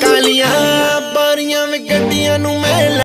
ਕਾਲੀਆਂ ਬਾਰੀਆਂ ਵਿੱਚ